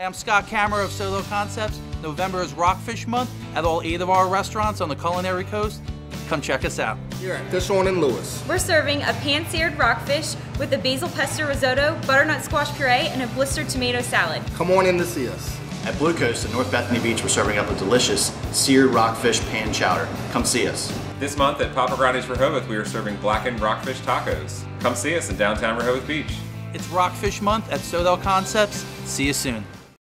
I'm Scott Kammer of SoDel Concepts. November is Rockfish Month at all eight of our restaurants on the Culinary Coast. Come check us out. Here at Fish On in Lewes. We're serving a pan-seared rockfish with a basil pesto risotto, butternut squash puree, and a blistered tomato salad. Come on in to see us. At Blue Coast in North Bethany Beach, we're serving up a delicious seared rockfish pan chowder. Come see us. This month at Papa Grande's Rehoboth, we are serving blackened rockfish tacos. Come see us in downtown Rehoboth Beach. It's Rockfish Month at SoDel Concepts. See you soon.